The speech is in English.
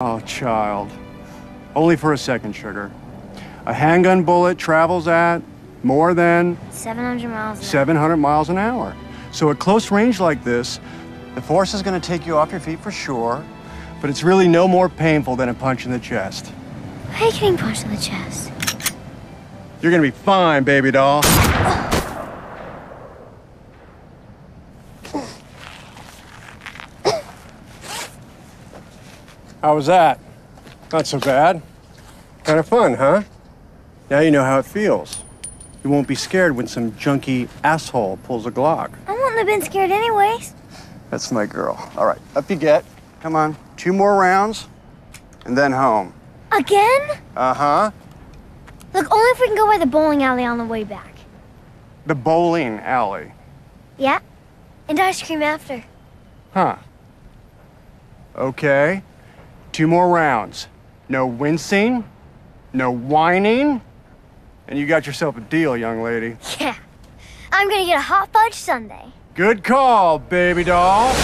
Oh, child. Only for a second, sugar. A handgun bullet travels at more than 700 miles an hour. 700 miles an hour. So at close range like this, the force is going to take you off your feet for sure, but it's really no more painful than a punch in the chest. Why are you getting punched in the chest? You're going to be fine, baby doll. Oh. How was that? Not so bad. Kind of fun, huh? Now you know how it feels. You won't be scared when some junky asshole pulls a Glock. I wouldn't have been scared anyways. That's my girl. All right, up you get. Come on, two more rounds, and then home. Again? Uh huh. Look, only if we can go by the bowling alley on the way back. The bowling alley. Yeah? And ice cream after. Huh. Okay. Two more rounds. No wincing, no whining, and you got yourself a deal, young lady. Yeah. I'm gonna get a hot fudge sundae. Good call, baby doll.